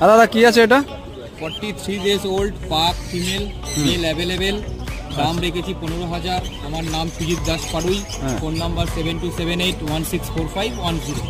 আর দাদা কি আছে এটা? ফর্টি থ্রি ডেজ ওল্ড পাক ফিমেল মেল অ্যাভেলেবেল দাম রেখেছি পনেরো হাজার। আমার নাম সুজিত দাস পাড়ুই। হ্যাঁ। Phone number seven two seven eight one six four five one zero